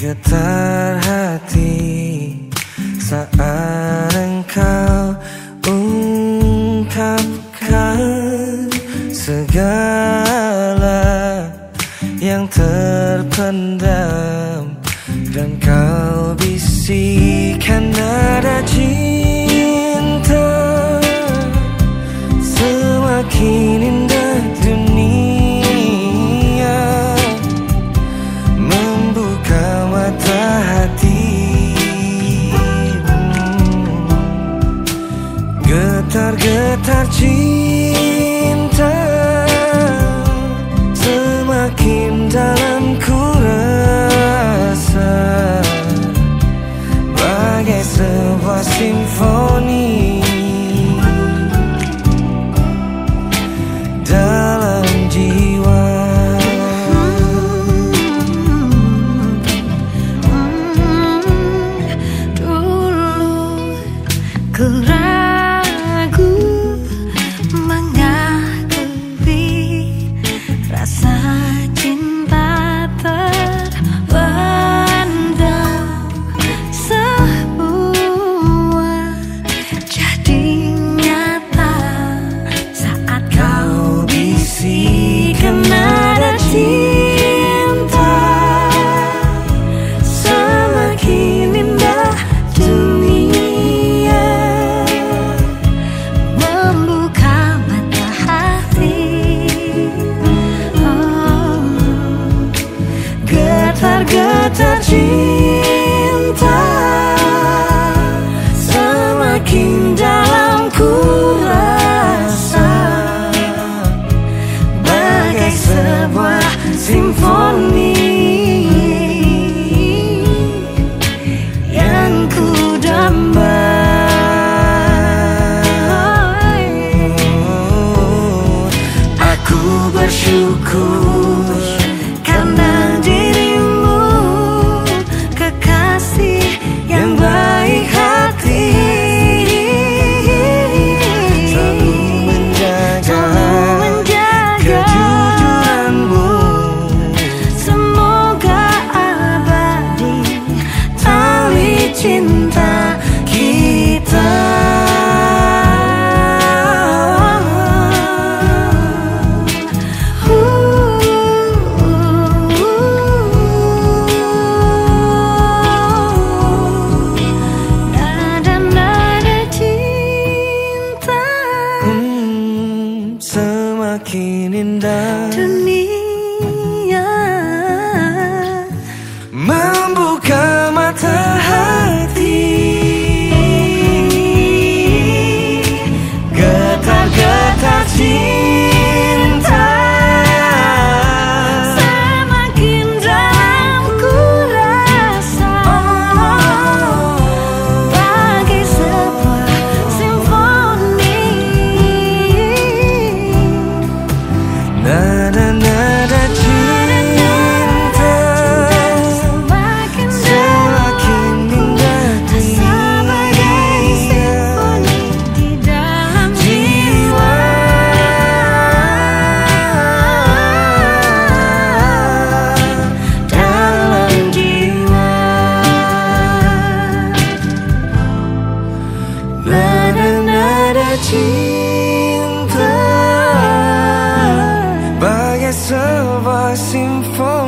Getar hati saat engkau ungkapkan segala yang terpendam dan kau bisikan nada cinta. Semakin Getar-getar cinta Semakin dalam ku rasa Bagai sebuah simfoni see can't 情。seem for